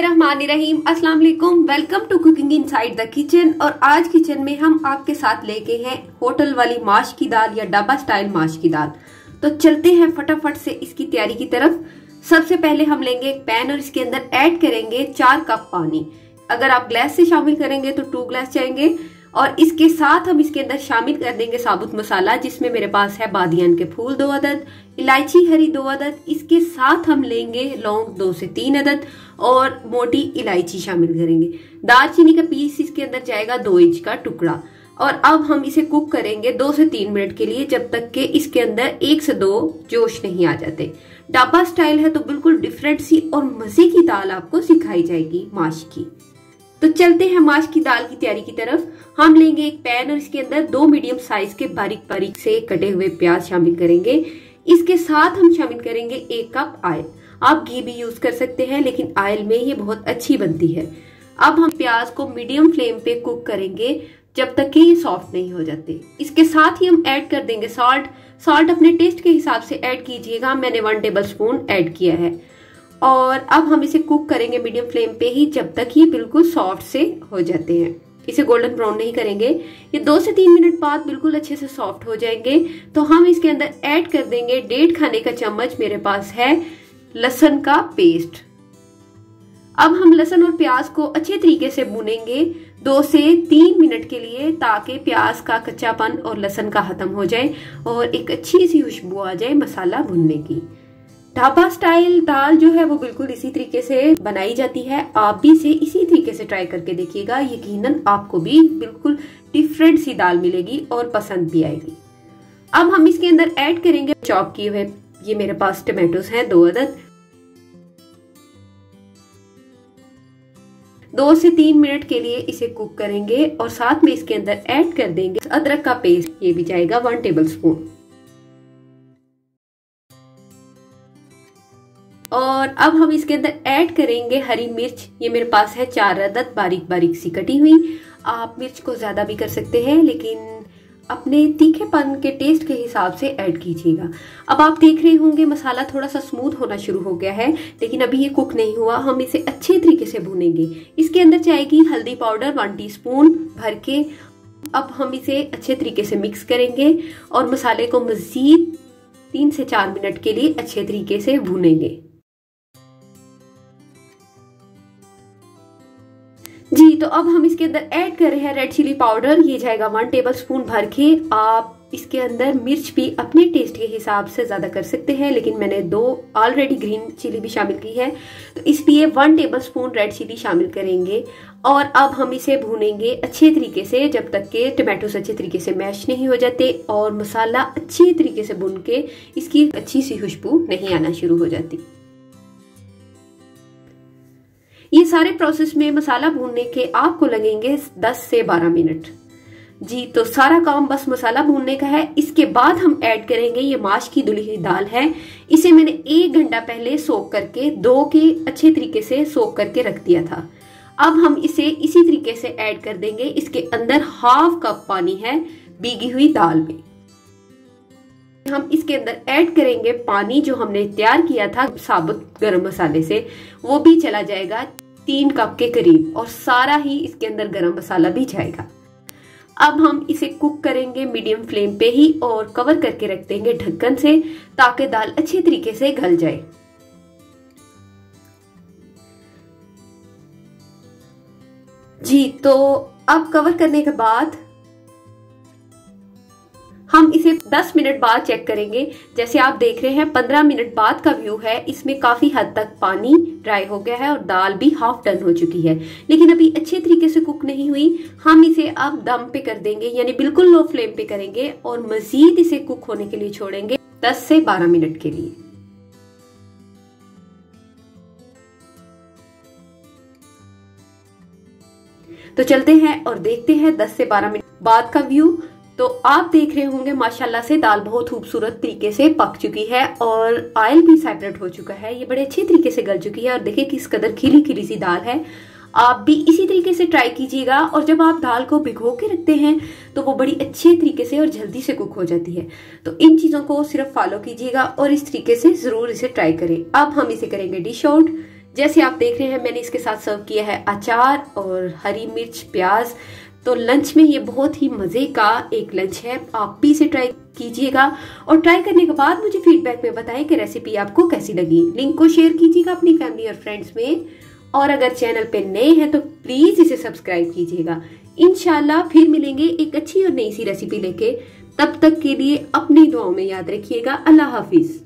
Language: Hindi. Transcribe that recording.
बिस्मिल्लाहिर्रहमानिर्रहीम। अस्सलाम वालेकुम welcome to cooking inside the kitchen. और आज किचन में हम आपके साथ लेके हैं होटल वाली माश की दाल या डाबा स्टाइल माश की दाल। तो चलते हैं फटाफट से इसकी तैयारी की तरफ़। सबसे पहले हम लेंगे एक पैन और इसके अंदर ऐड करेंगे चार कप पानी। अगर आप ग्लास से शामिल करेंगे तो टू ग्लास जाएँगे। और इसके साथ हम इसके अंदर शामिल कर देंगे साबुत मसाला, जिसमें मेरे पास है बादियान के फूल दो अदद, इलायची हरी दो अदद, इसके साथ हम लेंगे लौंग दो से तीन अदद और मोटी इलायची शामिल करेंगे। दालचीनी का पीस इसके अंदर जाएगा दो इंच का टुकड़ा। और अब हम इसे कुक करेंगे दो से तीन मिनट के लिए, जब तक के इसके अंदर एक से दो जोश नहीं आ जाते। डाबा स्टाइल है तो बिल्कुल डिफरेंट सी और मज़े की दाल आपको सिखाई जाएगी माश की। तो चलते हैं माश की दाल की तैयारी की तरफ़। हम लेंगे एक पैन और इसके अंदर दो मीडियम साइज़ के बारीक बारीक से कटे हुए प्याज शामिल करेंगे। इसके साथ हम शामिल करेंगे एक कप ऑयल आप घी भी यूज़ कर सकते हैं, लेकिन ऑयल में ये बहुत अच्छी बनती है। अब हम प्याज को मीडियम फ्लेम पे कुक करेंगे, जब तक कि ये सॉफ्ट नहीं हो जाते। इसके साथ ही हम ऐड कर देंगे सॉल्ट सॉल्ट अपने टेस्ट के हिसाब से ऐड कीजिएगा। मैंने वन टेबल स्पून ऐड किया है। और अब हम इसे कुक करेंगे मीडियम फ्लेम पे ही, जब तक ये बिल्कुल सॉफ्ट से हो जाते हैं। इसे गोल्डन ब्राउन नहीं करेंगे। ये दो से तीन मिनट बाद बिल्कुल अच्छे से सॉफ्ट हो जाएँगे। तो हम इसके अंदर ऐड कर देंगे डेढ़ खाने का चम्मच मेरे पास है लसन का पेस्ट अब हम लसन और प्याज को अच्छे तरीके से भुनेंगे दो से तीन मिनट के लिए, ताकि प्याज का कच्चापन और लसन का खत्म हो जाए और एक अच्छी सी खुशबू आ जाए मसाला भुनने की। ढाबा स्टाइल दाल जो है वो बिल्कुल इसी तरीके से बनाई जाती है। आप भी इसे इसी तरीके से ट्राई करके देखिएगा। यकीनन आपको भी बिल्कुल डिफरेंट सी दाल मिलेगी और पसंद भी आएगी। अब हम इसके अंदर ऐड करेंगे चॉप किए हुए। ये मेरे पास टमाटोस हैं, दो अदद। दो से तीन मिनट के लिए इसे कुक करेंगे और साथ में इसके अंदर ऐड कर देंगे अदरक का पेस्ट ये भी जाएगा वन टेबल स्पून और अब हम इसके अंदर ऐड करेंगे हरी मिर्च। ये मेरे पास है, चार अदद बारीक बारीक सी कटी हुई। आप मिर्च को ज़्यादा भी कर सकते हैं, लेकिन अपने तीखेपन के टेस्ट के हिसाब से ऐड कीजिएगा। अब आप देख रहे होंगे मसाला थोड़ा सा स्मूथ होना शुरू हो गया है, लेकिन अभी ये कुक नहीं हुआ। हम इसे अच्छे तरीके से भूनेंगे। इसके अंदर जाएगी हल्दी पाउडर वन टीस्पून भर के। अब हम इसे अच्छे तरीके से मिक्स करेंगे और मसाले को मजीद तीन से चार मिनट के लिए अच्छे तरीके से भूनेंगे। तो अब हम इसके अंदर ऐड कर रहे हैं रेड चिली पाउडर ये जाएगा वन टेबल स्पून भर के। आप इसके अंदर मिर्च भी अपने टेस्ट के हिसाब से ज़्यादा कर सकते हैं, लेकिन मैंने दो ऑलरेडी ग्रीन चिली भी शामिल की है। तो इसलिए one tablespoon red chilli शामिल करेंगे। और अब हम इसे भूनेंगे अच्छे तरीके से, जब तक के टमाटोस अच्छे तरीके से मैश नहीं हो जाते और मसाला अच्छे तरीके से भून के इसकी अच्छी सी खुशबू नहीं आना शुरू हो जाती। ये सारे प्रोसेस में मसाला भूनने के आपको लगेंगे 10 से 12 मिनट जी तो सारा काम बस मसाला भूनने का है। इसके बाद हम ऐड करेंगे ये माश की धुली हुई दाल है। इसे मैंने एक घंटा पहले सोख करके, दो के अच्छे तरीके से सोख करके रख दिया था। अब हम इसे इसी तरीके से ऐड कर देंगे। इसके अंदर हाफ़ कप पानी है बीगी हुई दाल में। हम इसके अंदर ऐड करेंगे पानी जो हमने तैयार किया था साबुत गरम मसाले से। वो भी चला जाएगा तीन कप के करीब और सारा ही इसके अंदर गरम मसाला भी जाएगा। अब हम इसे कुक करेंगे मीडियम फ्लेम पे ही और कवर करके रख देंगे ढक्कन से ताकि दाल अच्छे तरीके से गल जाए। जी तो अब कवर करने के बाद इसे 10 मिनट बाद चेक करेंगे। जैसे आप देख रहे हैं 15 मिनट बाद का व्यू है। इसमें काफ़ी हद तक पानी ड्राई हो गया है और दाल भी हाफ़ डन हो चुकी है। लेकिन अभी अच्छे तरीके से कुक नहीं हुई। हम इसे अब दम पे कर देंगे, यानी बिल्कुल लो फ्लेम पे करेंगे और मजीद इसे कुक होने के लिए छोड़ेंगे 10 से 12 मिनट के लिए। तो चलते हैं और देखते हैं 10 से 12 मिनट बाद का व्यू तो आप देख रहे होंगे, माशाल्लाह से दाल बहुत खूबसूरत तरीके से पक चुकी है और ऑयल भी सेपरेट हो चुका है। ये बड़े अच्छे तरीके से गल चुकी है और देखिए किस कदर खिली खिली सी दाल है। आप भी इसी तरीके से ट्राई कीजिएगा और जब आप दाल को भिगो के रखते हैं तो वो बड़ी अच्छे तरीके से और जल्दी से कुक हो जाती है। तो इन चीज़ों को सिर्फ़ फॉलो कीजिएगा और इस तरीके से ज़रूर इसे ट्राई करें। अब हम इसे करेंगे डिश आउट जैसे आप देख रहे हैं, मैंने इसके साथ सर्व किया है अचार और हरी मिर्च, प्याज। तो लंच में ये बहुत ही मज़े का एक लंच है। आप भी इसे ट्राई कीजिएगा। और ट्राई करने के बाद मुझे फीडबैक में बताएँ कि रेसिपी आपको कैसी लगी। लिंक को शेयर कीजिएगा अपनी फैमिली और फ्रेंड्स में। और अगर चैनल पे नए हैं तो प्लीज़ इसे सब्सक्राइब कीजिएगा। इनशाला फिर मिलेंगे एक अच्छी और नई सी रेसिपी लेके। तब तक के लिए अपनी दुआओं में याद रखिएगा। अल्लाह हाफिज।